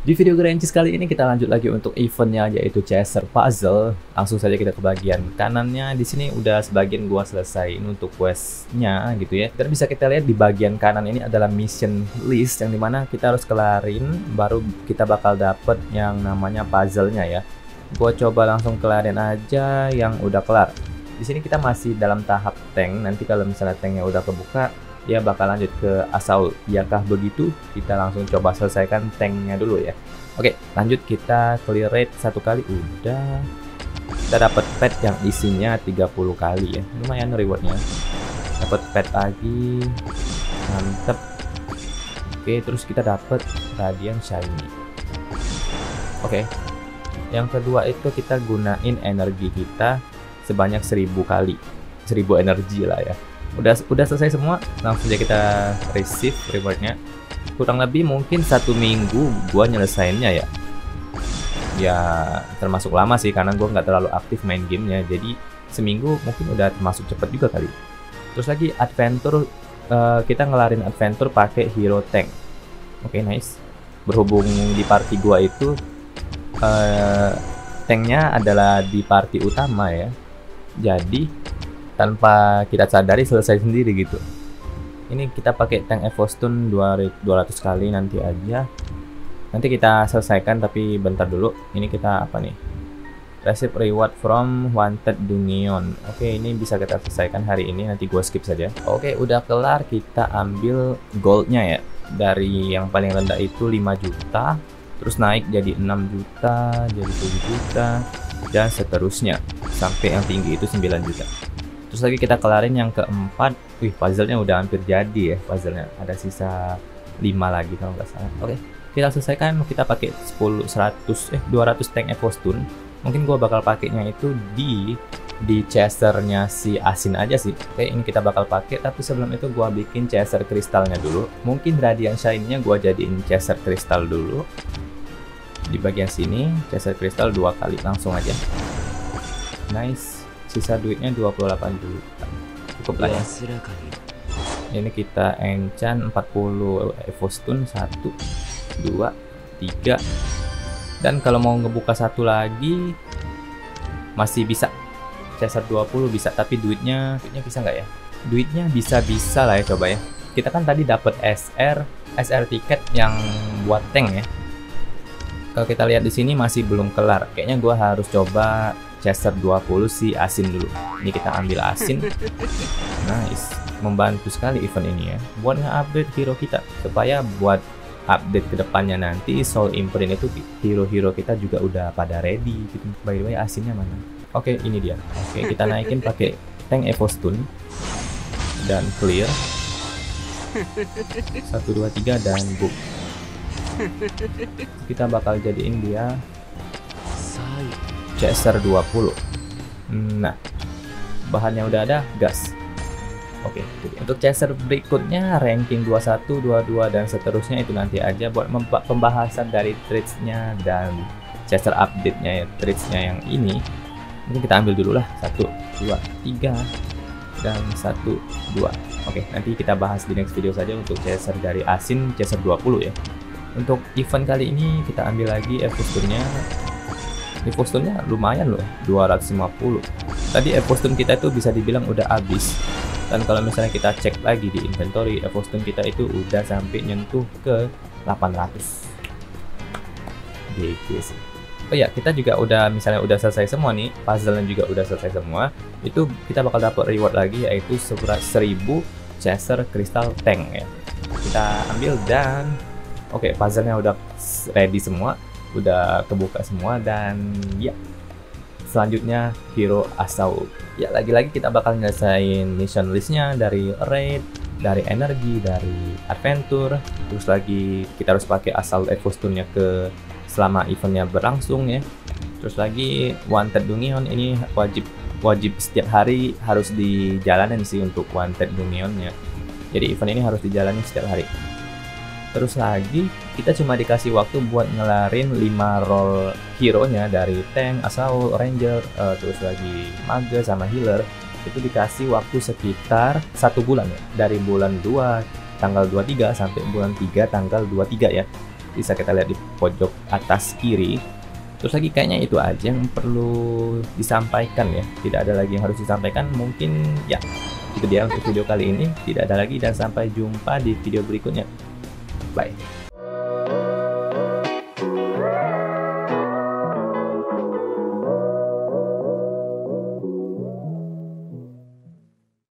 Di video Grancis kali ini kita lanjut lagi untuk eventnya yaitu Chaser Puzzle. Langsung saja kita ke bagian kanannya. Di sini udah sebagian gua selesai untuk questnya gitu ya. Dan bisa kita lihat di bagian kanan ini adalah mission list yang di mana kita harus kelarin baru kita bakal dapet yang namanya puzzle-nya ya. Gua coba langsung kelarin aja yang udah kelar. Di sini kita masih dalam tahap tank. Nanti kalau misalnya tanknya udah kebuka, dia bakal lanjut ke Asaul. Iyakah begitu? Kita langsung coba selesaikan tanknya dulu ya. Oke, lanjut kita clear rate satu kali udah. Kita dapat pet yang isinya 30 kali ya. Lumayan rewardnya. Dapat pet lagi. Mantep. Oke, terus kita dapat radiant shiny. Oke. Yang kedua itu kita gunain energi kita sebanyak 1000 kali. 1000 energi lah ya udah udah selesai semua? Langsung aja kita receive rewardnya. Kurang lebih mungkin satu minggu gua nyelesainnya ya. Ya termasuk lama sih karena gua nggak terlalu aktif main gamenya. Jadi seminggu mungkin udah termasuk cepet juga kali. Terus lagi adventure uh, kita ngelarin adventure pakai hero tank. Oke okay, nice. Berhubung di party gua itu uh, tanknya adalah di party utama ya. Jadi tanpa kita sadari selesai sendiri gitu. Ini kita pakai tank Evostun 200 kali nanti aja. Nanti kita selesaikan tapi bentar dulu. Ini kita apa nih? Receive reward from wanted dungeon. Oke ini bisa kita selesaikan hari ini. Nanti gue skip saja. Oke udah kelar. Kita ambil goldnya ya. Dari yang paling rendah itu 5 juta. Terus naik jadi 6 juta jadi 7 juta dan seterusnya. Sampai yang tinggi itu 9 juta terus lagi kita kelarin yang keempat. Wih puzzle-nya udah hampir jadi ya puzzle-nya. Ada sisa 5 lagi kalau nggak salah. Oke kita selesaikan. Kita pakai 10 100 eh 200 tank Evostun mungkin gua bakal pakainya itu di di chasernya si asin aja sih. Oke ini kita bakal pakai. Tapi sebelum itu gua bikin chaser kristalnya dulu. Mungkin radiant shine-nya gua jadiin chaser kristal dulu. Di bagian sini chaser kristal dua kali langsung aja. Nice sisa duitnya 28 juta. Cukup lah ya. Ini kita enchant 40 evostun 1 2 3 dan kalau mau ngebuka satu lagi masih bisa. Caesar 20 bisa tapi duitnya duitnya bisa nggak ya? Duitnya bisa-bisa lah ya coba ya. Kita kan tadi dapat SR SR tiket yang buat tank ya. Kalau kita lihat di sini masih belum kelar. Kayaknya gua harus coba Chester 20 si asin dulu. Ini kita ambil asin. Nice. Membantu sekali event ini ya. Buat nge-update hero kita. Supaya buat update ke depannya nanti Soul Imprint itu hero-hero kita juga udah pada ready gitu. By the way asinnya mana? Oke okay, ini dia. Oke okay, kita naikin pakai tank Evo Stun. Dan clear. 1 2 3 dan book kita bakal jadiin dia CSR 20 nah bahannya udah ada gas Oke, okay, untuk chaser berikutnya ranking 21, 22 dan seterusnya itu nanti aja buat pembahasan dari traitsnya dan chaser update-nya ya, traitsnya yang ini. Mungkin kita ambil dulu lah, 1, 2, 3 dan 1, 2. Oke, nanti kita bahas di next video saja untuk chaser dari asin chaser 20 ya. Untuk event kali ini kita ambil lagi Evosturnya Evostone-nya lumayan loh 250 tadi Evostone kita itu bisa dibilang udah habis dan kalau misalnya kita cek lagi di inventory Evostone kita itu udah sampai nyentuh ke 800 GG sih Oh ya, kita juga udah misalnya udah selesai semua nih, puzzle-nya juga udah selesai semua. Itu kita bakal dapat reward lagi yaitu 1000 chaser crystal tank ya. Kita ambil dan oke, okay, puzzle-nya udah ready semua udah kebuka semua dan ya selanjutnya hero asal ya lagi-lagi kita bakal nyelesain mission listnya dari raid dari energi dari adventure. Terus lagi kita harus pakai asal ekostunnya ke selama eventnya berlangsung ya. Terus lagi wanted dungeon ini wajib wajib setiap hari harus dijalanin sih untuk wanted dungeonnya. Jadi event ini harus dijalani setiap hari Terus lagi kita cuma dikasih waktu buat ngelarin 5 role hero-nya dari tank, assault, ranger, uh, terus lagi mage sama healer. Itu dikasih waktu sekitar satu bulan ya. Dari bulan 2 tanggal 23 sampai bulan 3 tanggal 23 ya. bisa kita lihat di pojok atas kiri terus lagi kayaknya itu aja yang perlu disampaikan ya tidak ada lagi yang harus disampaikan mungkin ya itu dia untuk video kali ini tidak ada lagi dan sampai jumpa di video berikutnya bye